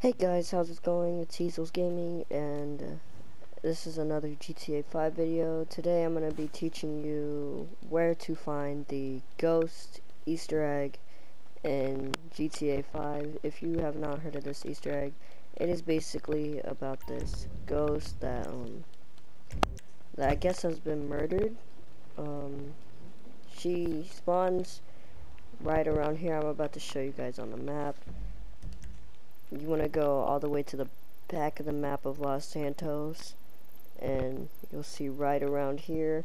Hey guys, how's it going? It's Heazles Gaming, and uh, this is another GTA 5 video. Today I'm going to be teaching you where to find the ghost Easter egg in GTA 5. If you have not heard of this Easter egg, it is basically about this ghost that, um, that I guess has been murdered. Um, she spawns right around here. I'm about to show you guys on the map you want to go all the way to the back of the map of Los Santos and you'll see right around here.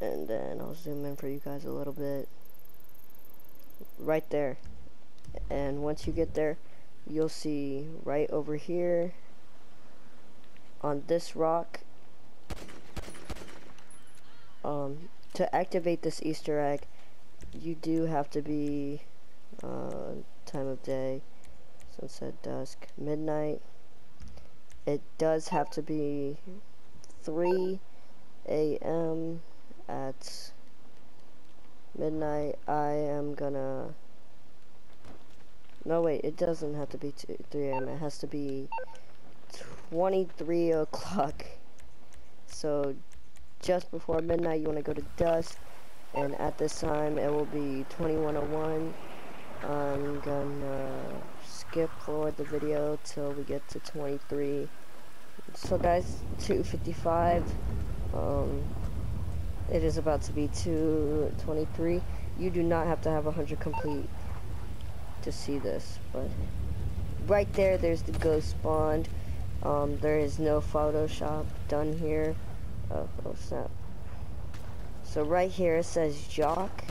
And then I'll zoom in for you guys a little bit. Right there. And once you get there you'll see right over here on this rock um, to activate this Easter egg you do have to be uh, time of day sunset dusk midnight it does have to be 3 a.m. at midnight I am gonna no wait it doesn't have to be 2, 3 a.m. it has to be 23 o'clock so just before midnight you want to go to dusk and at this time it will be 2101 I'm gonna skip forward the video till we get to 23 so guys 255 um, it is about to be 223 you do not have to have 100 complete to see this but right there there's the ghost spawned. Um, there is no photoshop done here. Oh, oh snap. So right here it says Jock.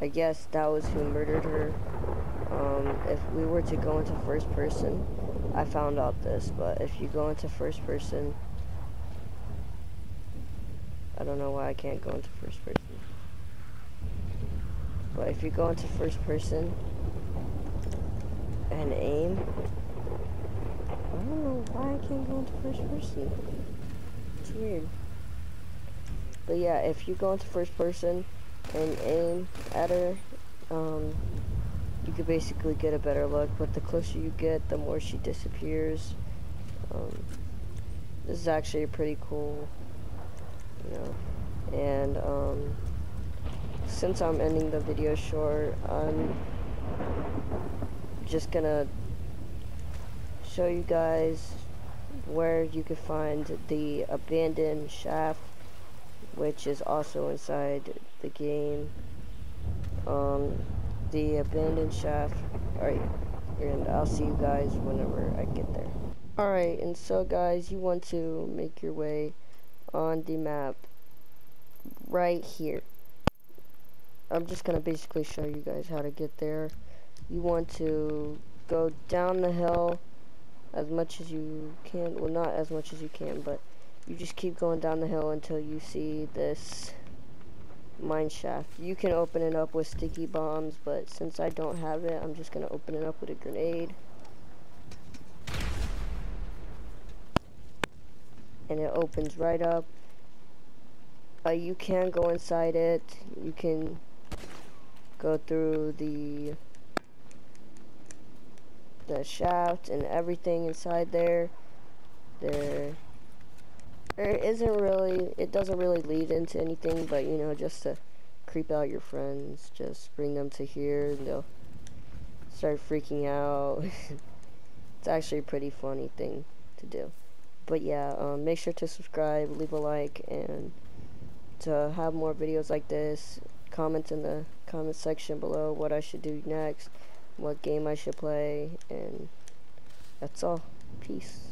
I guess that was who murdered her um, if we were to go into first person, I found out this, but if you go into first person, I don't know why I can't go into first person. But if you go into first person and aim, I don't know why I can't go into first person. It's weird. But yeah, if you go into first person and aim at her, um, you could basically get a better look, but the closer you get, the more she disappears. Um, this is actually pretty cool, you know, and um, since I'm ending the video short, I'm just gonna show you guys where you can find the abandoned shaft, which is also inside the game. Um, the abandoned shaft. Alright, and I'll see you guys whenever I get there. Alright, and so guys, you want to make your way on the map right here. I'm just going to basically show you guys how to get there. You want to go down the hill as much as you can. Well, not as much as you can, but you just keep going down the hill until you see this mine shaft. You can open it up with sticky bombs, but since I don't have it, I'm just gonna open it up with a grenade. And it opens right up. Uh, you can go inside it. You can go through the the shaft and everything inside there. There there isn't really, it doesn't really lead into anything, but you know, just to creep out your friends, just bring them to here, and they'll start freaking out. it's actually a pretty funny thing to do. But yeah, um, make sure to subscribe, leave a like, and to have more videos like this, comment in the comment section below what I should do next, what game I should play, and that's all. Peace.